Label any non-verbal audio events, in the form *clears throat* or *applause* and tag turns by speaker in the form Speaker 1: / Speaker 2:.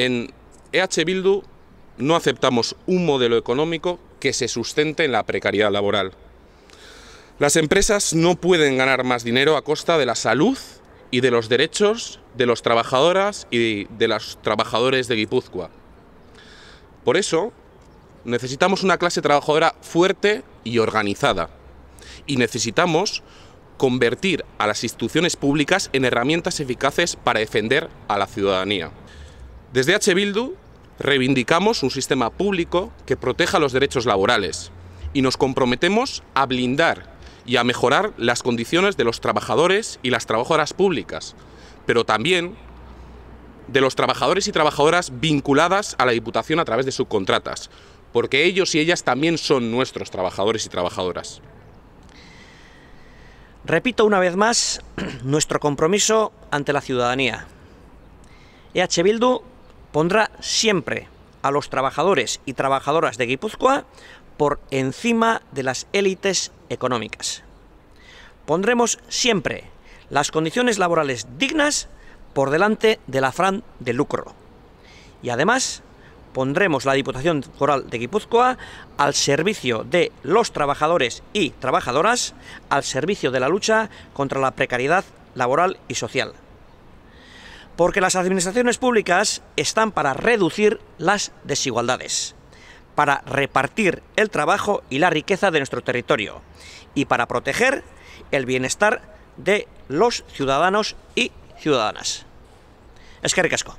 Speaker 1: En EH Bildu no aceptamos un modelo económico que se sustente en la precariedad laboral. Las empresas no pueden ganar más dinero a costa de la salud y de los derechos de las trabajadoras y de los trabajadores de Guipúzcoa. Por eso, necesitamos una clase trabajadora fuerte y organizada. Y necesitamos convertir a las instituciones públicas en herramientas eficaces para defender a la ciudadanía. Desde H. Bildu reivindicamos un sistema público que proteja los derechos laborales y nos comprometemos a blindar y a mejorar las condiciones de los trabajadores y las trabajadoras públicas, pero también de los trabajadores y trabajadoras vinculadas a la Diputación a través de subcontratas, porque ellos y ellas también son nuestros trabajadores y trabajadoras.
Speaker 2: Repito una vez más *clears throat* nuestro compromiso ante la ciudadanía. EH Bildu pondrá siempre a los trabajadores y trabajadoras de Guipúzcoa por encima de las élites económicas. Pondremos siempre las condiciones laborales dignas por delante del afán de lucro. Y además pondremos la Diputación Foral de Guipúzcoa al servicio de los trabajadores y trabajadoras, al servicio de la lucha contra la precariedad laboral y social. Porque las administraciones públicas están para reducir las desigualdades, para repartir el trabajo y la riqueza de nuestro territorio y para proteger el bienestar de los ciudadanos y ciudadanas. Es que ricasco.